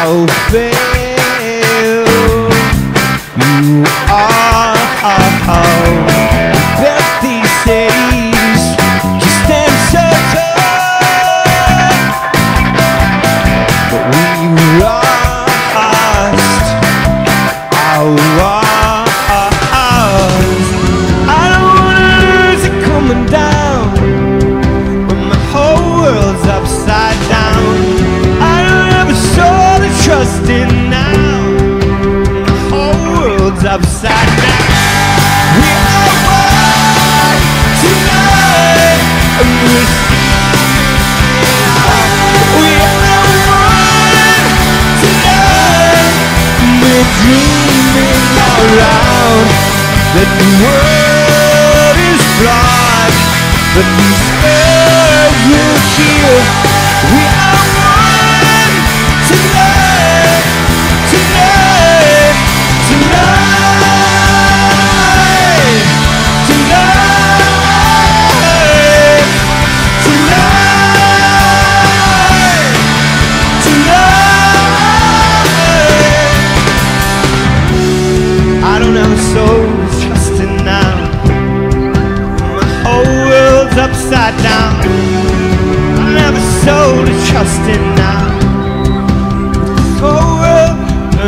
I'll fail. You are upside down. We are one tonight, we are one tonight. We're dreaming around that the world is flawed, but we spurs will heal. We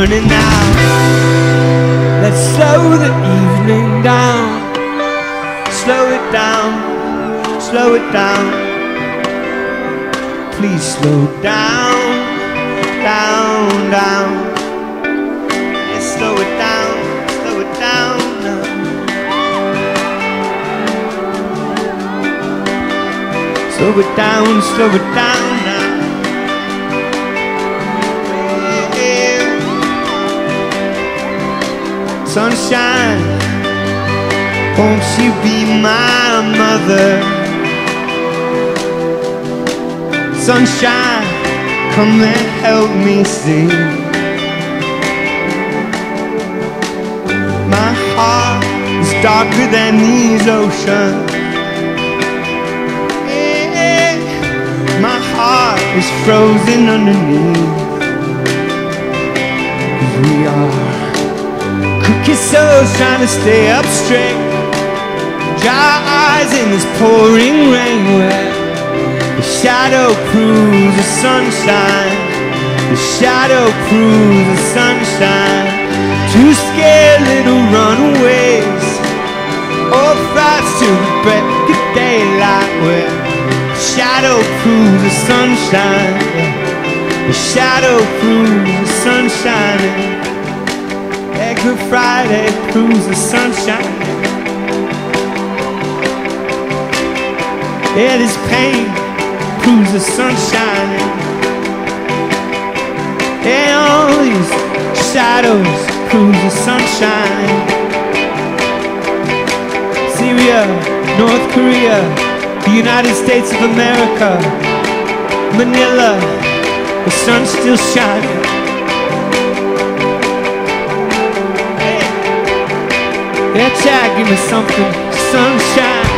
now. Let's slow the evening down. Slow it down. Slow it down. Please slow down. Down, down. Slow it down. Slow it down now. Slow it down, slow it down Sunshine, won't you be my mother? Sunshine, come and help me sing. My heart is darker than these oceans. My heart is frozen underneath. we are souls trying to stay up straight. Dry eyes in this pouring rain where the shadow proves the sunshine. The shadow proves the sunshine. Two scared little runaways. All fast to the break of daylight where the shadow proves the sunshine. The shadow proves the sunshine. Yeah, Good Friday proves the sunshine. Yeah, this pain proves the sunshine. And all these shadows prove the sunshine. Syria, North Korea, the United States of America, Manila, the sun's still shining. Yeah, Chad, give me something, sunshine.